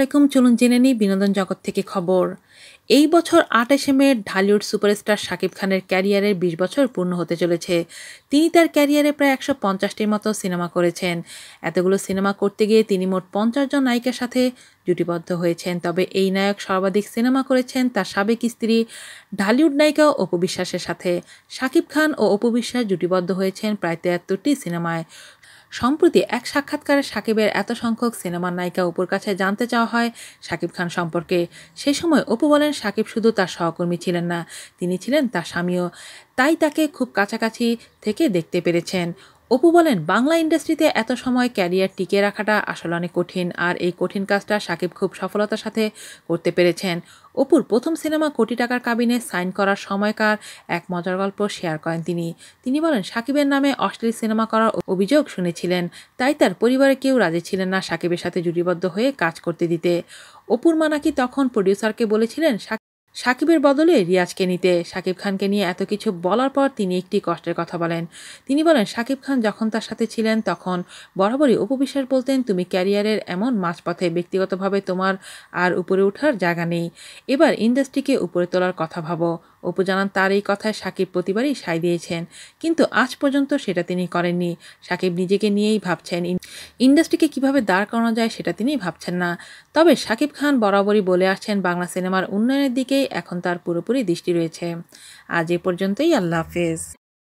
আলাইকুম চলুন জেনে নিই বিনোদন জগৎ থেকে খবর। এই বছর আঠাশে মে ঢালিউড সুপারস্টার শাকিব খানের ক্যারিয়ারের বিশ বছর পূর্ণ হতে চলেছে। তিনি তার ক্যারিয়ারে প্রায় একশো পঞ্চাশটির মতো সিনেমা করেছেন। এতগুলো সিনেমা করতে গিয়ে তিনি মোট পঞ্চাশ জন নায়িকার সাথে জুটিবদ্ধ হয়েছেন। তবে এই নায়ক সর্বাধিক সিনেমা করেছেন তার সাবেক স্ত্রী, ঢালিউড নায়িকা অপু বিশ্বাসের সাথে। শাকিব খান ও অপু বিশ্বাস জুটিবদ্ধ হয়েছেন প্রায় তেয়াত্তরটি সিনেমায়। সম্প্রতি এক সাক্ষাৎকারে সাকিবের এত সংখ্যক সিনেমার নায়িকা অপুর কাছে জানতে চাওয়া হয় সাকিব খান সম্পর্কে। সে সময় অপু বলেন, সাকিব শুধু তার সহকর্মী ছিলেন না, তিনি ছিলেন তার স্বামীও। তাই তাকে খুব কাছাকাছি থেকে দেখতে পেরেছেন। অপু বলেন, বাংলা ইন্ডাস্ট্রিতে এত সময় ক্যারিয়ার টিকে রাখাটা আসলে অনেক কঠিন, আর এই কঠিন কাজটা সাকিব খুব সফলতার সাথে করতে পেরেছেন। অপুর প্রথম সিনেমা কোটি টাকার কাবিনে সাইন করার সময়কার এক মজার গল্প শেয়ার করেন তিনি। তিনি বলেন, সাকিবের নামে অশ্লীল সিনেমা করার অভিযোগ শুনেছিলেন, তাই তার পরিবারে কেউ রাজি ছিলেন না সাকিবের সাথে জুটিবদ্ধ হয়ে কাজ করতে দিতে। অপুর মা নাকি তখন প্রডিউসারকে বলেছিলেন সাকিবের বদলে রিয়াজকে নিতে সাকিব খানকে নিয়ে এত কিছু বলার পর তিনি একটি কষ্টের কথা বলেন। তিনি বলেন, সাকিব খান যখন তার সাথে ছিলেন, তখন বরাবরই উপবিশ্বাস বলতেন, তুমি ক্যারিয়ারের এমন মাঝপথে ব্যক্তিগতভাবে তোমার আর উপরে ওঠার জায়গা নেই। এবার ইন্ডাস্ট্রিকে উপরে তোলার কথা ভাবো। অপু জানান, তার এই কথায় সাকিব প্রতিবারই সাই দিয়েছেন। কিন্তু আজ পর্যন্ত সেটা তিনি করেননি। সাকিব নিজেকে নিয়েই ভাবছেন। ইন্ডাস্ট্রিকে কীভাবে দাঁড় করানো যায় সেটা তিনি ভাবছেন না। তবে সাকিব খান বরাবরই বলে আসছেন, বাংলা সিনেমার উন্নয়নের দিকেই এখন তার পুরোপুরি দৃষ্টি রয়েছে। আজ এ পর্যন্তই আল্লাহ হাফেজ।